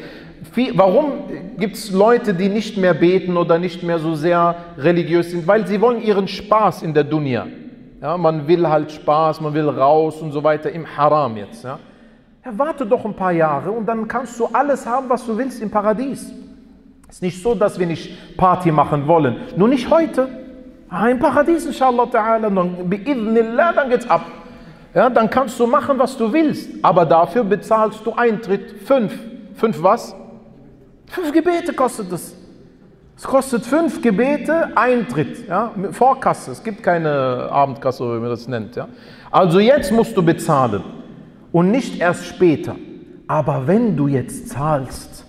Warum gibt es Leute, die nicht mehr beten oder nicht mehr so sehr religiös sind? Weil sie wollen ihren Spaß in der Dunya. Ja, man will halt Spaß, man will raus und so weiter im Haram jetzt. Ja. ja, warte doch ein paar Jahre und dann kannst du alles haben, was du willst im Paradies. Es ist nicht so, dass wir nicht Party machen wollen. Nur nicht heute. Ah, Im Paradies, inshallah ta'ala, dann geht's ab ja, dann kannst du machen, was du willst. Aber dafür bezahlst du Eintritt fünf. Fünf was? Fünf Gebete kostet es. Es kostet fünf Gebete Eintritt, ja, Vorkasse. Es gibt keine Abendkasse, wie man das nennt. Ja. Also jetzt musst du bezahlen und nicht erst später. Aber wenn du jetzt zahlst,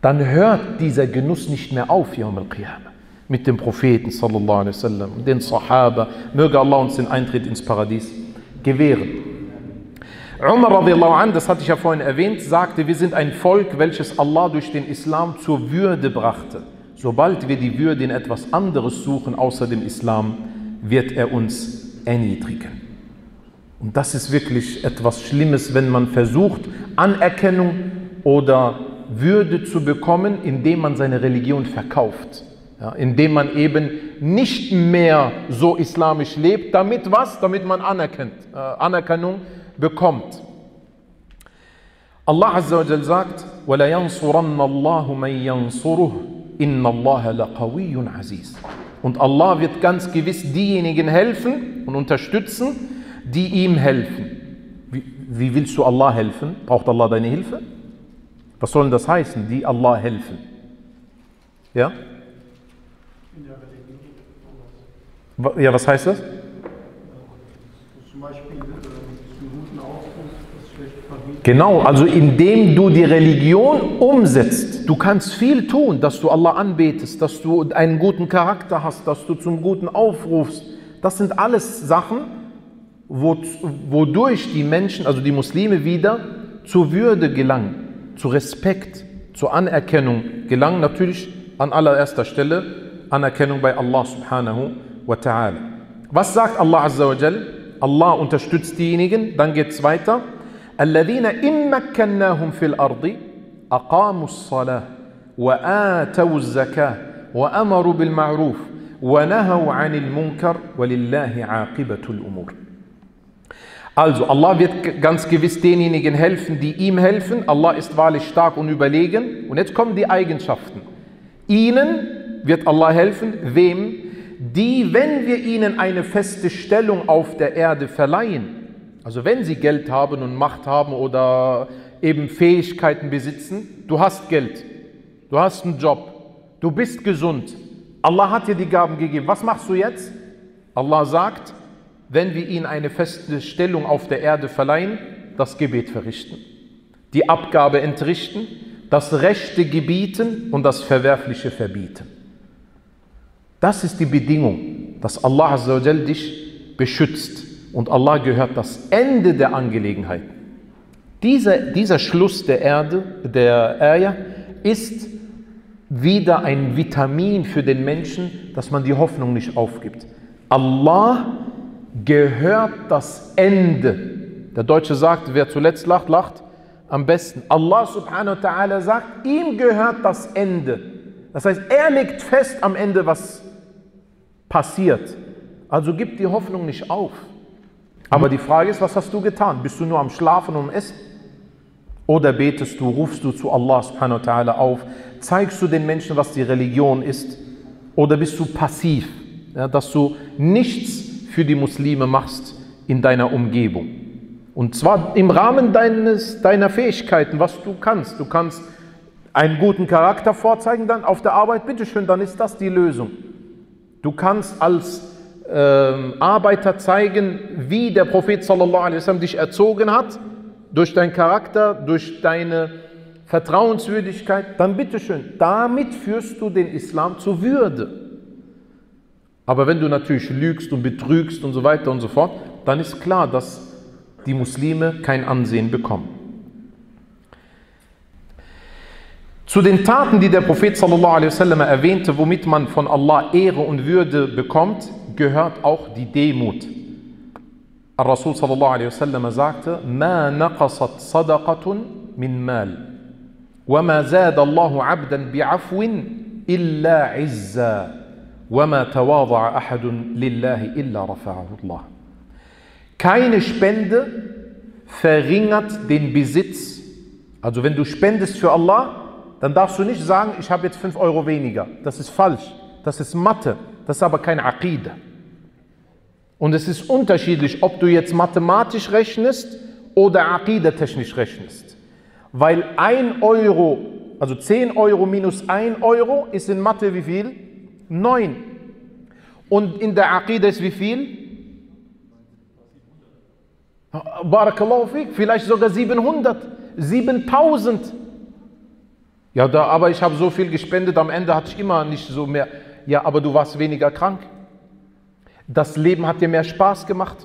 dann hört dieser Genuss nicht mehr auf, Yawm al-Qiyamah. Mit dem Propheten, sallallahu alaihi wasallam, den Sahaba. Möge Allah uns den Eintritt ins Paradies gewähren. Umar das hatte ich ja vorhin erwähnt, sagte, wir sind ein Volk, welches Allah durch den Islam zur Würde brachte. Sobald wir die Würde in etwas anderes suchen außer dem Islam, wird er uns erniedrigen. Und das ist wirklich etwas Schlimmes, wenn man versucht, Anerkennung oder Würde zu bekommen, indem man seine Religion verkauft Ja, indem man eben nicht mehr so islamisch lebt, damit was? Damit man anerkennt, äh, Anerkennung bekommt. Allah Azza wa Jal sagt, وَلَا يَنْصُرَنَّ اللَّهُ مَنْ يَنْصُرُهُ إِنَّ اللَّهَ لَقَوِيٌّ عَزِيزٌ Und Allah wird ganz gewiss diejenigen helfen und unterstützen, die ihm helfen. Wie, wie willst du Allah helfen? Braucht Allah deine Hilfe? Was soll denn das heißen, die Allah helfen? Ja? Ja, was heißt das? Zum Beispiel äh, zum guten Ausdruck, das schlecht verbieten. Genau, also indem du die Religion umsetzt. Du kannst viel tun, dass du Allah anbetest, dass du einen guten Charakter hast, dass du zum Guten aufrufst. Das sind alles Sachen, wodurch die Menschen, also die Muslime wieder zur Würde gelangen, zu Respekt, zur Anerkennung gelangen. Natürlich an allererster Stelle Anerkennung bei Allah subhanahu wa ta'ala. Was sagt Allah Azza wa Jal? Allah unterstützt diejenigen, dann geht es weiter. الذين إن مكناهم في الأرض أقاموا الصلاة وآتوا الزكاة وأمروا بالمعروف ونهوا عن المنكر ولله عاقبة الأمور Also Allah wird ganz gewiss denjenigen helfen, die ihm helfen. Allah ist wahrlich stark und überlegen. Und jetzt kommen die Eigenschaften. Ihnen wird Allah helfen. Wem? die, wenn wir ihnen eine feste Stellung auf der Erde verleihen, also wenn sie Geld haben und Macht haben oder eben Fähigkeiten besitzen, du hast Geld, du hast einen Job, du bist gesund, Allah hat dir die Gaben gegeben, was machst du jetzt? Allah sagt, wenn wir ihnen eine feste Stellung auf der Erde verleihen, das Gebet verrichten, die Abgabe entrichten, das Rechte gebieten und das Verwerfliche verbieten. Das ist die Bedingung, dass Allah dich beschützt. Und Allah gehört das Ende der Angelegenheit. Dieser, dieser Schluss der Erde, der Ayah, ist wieder ein Vitamin für den Menschen, dass man die Hoffnung nicht aufgibt. Allah gehört das Ende. Der Deutsche sagt, wer zuletzt lacht, lacht am besten. Allah subhanahu wa ta'ala sagt, ihm gehört das Ende. Das heißt, er legt fest am Ende, was passiert. Also gib die Hoffnung nicht auf. Aber die Frage ist, was hast du getan? Bist du nur am Schlafen und Essen? Oder betest du, rufst du zu Allah subhanahu wa ta'ala auf? Zeigst du den Menschen, was die Religion ist? Oder bist du passiv, ja, dass du nichts für die Muslime machst in deiner Umgebung? Und zwar im Rahmen deines, deiner Fähigkeiten, was du kannst. Du kannst einen guten Charakter vorzeigen dann auf der Arbeit, bitteschön, dann ist das die Lösung. Du kannst als ähm, Arbeiter zeigen, wie der Prophet sallallahu alaihi wasallam dich erzogen hat, durch deinen Charakter, durch deine Vertrauenswürdigkeit, dann bitteschön, damit führst du den Islam zur Würde. Aber wenn du natürlich lügst und betrügst und so weiter und so fort, dann ist klar, dass die Muslime kein Ansehen bekommen. Zu den Taten, die der Prophet wasallam erwähnte, womit man von Allah Ehre und Würde bekommt, gehört auch die Demut. Rasul wasallam sagte: "Ma naqasat sadaqatun min mal, zada Allahu 'abdan bi'afwin illa 'izza, wa ma tawadha'a ahadun lillahi illa rafa'ahu Allah." Keine Spende verringert den Besitz. Also wenn du spendest für Allah, dann darfst du nicht sagen, ich habe jetzt 5 Euro weniger. Das ist falsch. Das ist Mathe. Das ist aber keine Aqide. Und es ist unterschiedlich, ob du jetzt mathematisch rechnest oder Aqide-technisch rechnest. Weil 1 Euro, also 10 Euro minus 1 Euro ist in Mathe wie viel? 9. Und in der Aqide ist wie viel? Barakallahu fik, vielleicht sogar 700, 7000. Ja, da, aber ich habe so viel gespendet, am Ende hatte ich immer nicht so mehr. Ja, aber du warst weniger krank. Das Leben hat dir mehr Spaß gemacht.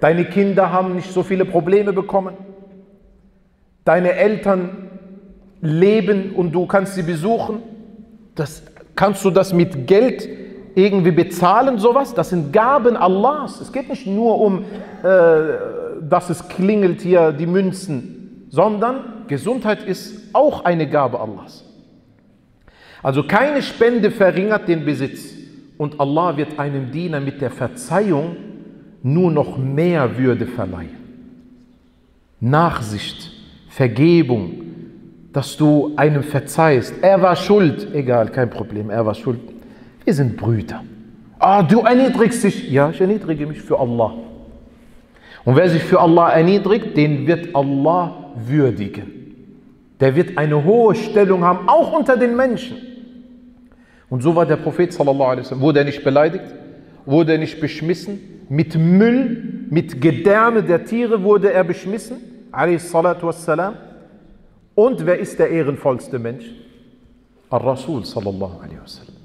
Deine Kinder haben nicht so viele Probleme bekommen. Deine Eltern leben und du kannst sie besuchen. Das, kannst du das mit Geld irgendwie bezahlen, sowas? Das sind Gaben Allahs. Es geht nicht nur um, äh, dass es klingelt hier die Münzen, sondern Gesundheit ist auch eine Gabe Allahs. Also keine Spende verringert den Besitz. Und Allah wird einem Diener mit der Verzeihung nur noch mehr Würde verleihen. Nachsicht, Vergebung, dass du einem verzeihst. Er war schuld, egal, kein Problem, er war schuld. Wir sind Brüder. Ah, du erniedrigst dich. Ja, ich erniedrige mich für Allah. Und wer sich für Allah erniedrigt, den wird Allah würdigen. Der wird eine hohe Stellung haben, auch unter den Menschen. Und so war der Prophet sallallahu alaihi wasallam. Wurde er nicht beleidigt? Wurde er nicht beschmissen? Mit Müll, mit Gedärme der Tiere wurde er beschmissen? Wassalam. Und wer ist der ehrenvollste Mensch? Al-Rasul sallallahu alaihi wasallam.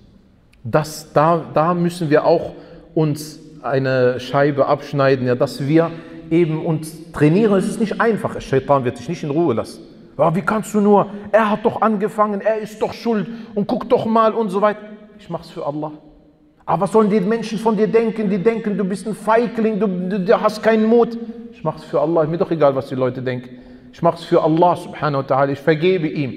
Das, da, da müssen wir auch uns eine Scheibe abschneiden, ja, dass wir eben uns trainieren. Es ist nicht einfach. Der Shaitan wird dich nicht in Ruhe lassen. Ja, wie kannst du nur? Er hat doch angefangen, er ist doch schuld und guck doch mal und so weiter. Ich mach's für Allah. Aber was sollen die Menschen von dir denken? Die denken, du bist ein Feigling, du, du, du hast keinen Mut. Ich mach's für Allah. Mir doch egal, was die Leute denken. Ich mach's für Allah subhanahu wa ta'ala. Ich vergebe ihm.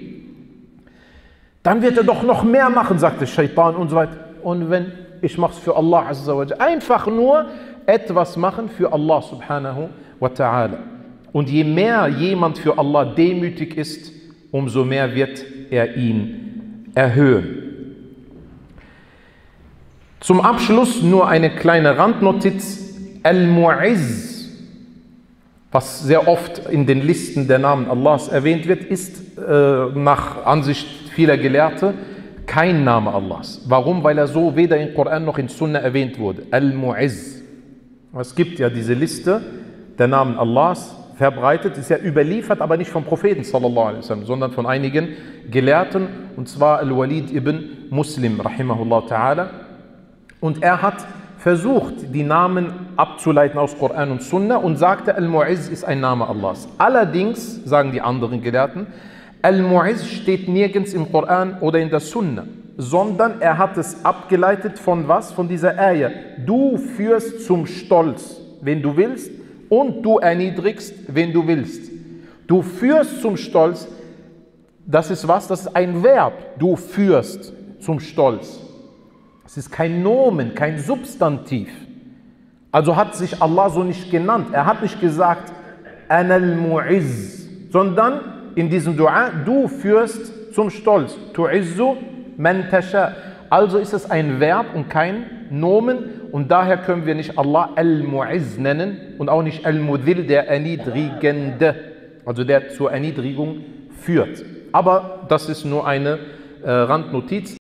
Dann wird er doch noch mehr machen, sagt der Shaitan und so weiter. Und wenn ich mach's für Allah azza wa Einfach nur etwas machen für Allah subhanahu wa ta'ala. Und je mehr jemand für Allah demütig ist, umso mehr wird er ihn erhöhen. Zum Abschluss nur eine kleine Randnotiz. Al-Mu'izz, was sehr oft in den Listen der Namen Allahs erwähnt wird, ist äh, nach Ansicht vieler Gelehrte kein Name Allahs. Warum? Weil er so weder im Koran noch in Sunna erwähnt wurde. Al-Mu'izz. Es gibt ja diese Liste der Namen Allahs, verbreitet, ist ja überliefert, aber nicht vom Propheten wasallam, sondern von einigen Gelehrten, und zwar Al-Walid ibn Muslim, rahimahullah ta'ala. Und er hat versucht, die Namen abzuleiten aus Koran und Sunna und sagte, Al-Mu'izz ist ein Name Allahs. Allerdings, sagen die anderen Gelehrten, Al-Mu'izz steht nirgends im Koran oder in der Sunna, sondern er hat es abgeleitet von was? Von dieser Ayah. Du führst zum Stolz, wenn du willst, und du erniedrigst, wen du willst. Du führst zum Stolz, das ist was? Das ist ein Verb. Du führst zum Stolz. Es ist kein Nomen, kein Substantiv. Also hat sich Allah so nicht genannt. Er hat nicht gesagt, Anal Mu'izz, sondern in diesem Dua, du führst zum Stolz. Tu'izzu man. Also ist es ein Verb und kein Nomen und daher können wir nicht Allah Al-Mu'izz nennen und auch nicht Al-Mudhil, der Erniedrigende, also der zur Erniedrigung führt. Aber das ist nur eine äh, Randnotiz.